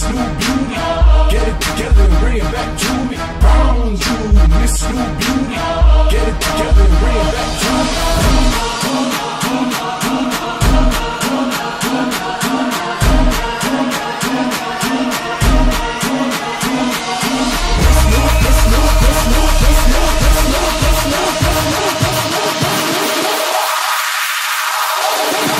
Miss New Beauty. Get it together and bring it back to me. Brown you, Miss New Beauty. Get it together and bring it back to me. Let's go.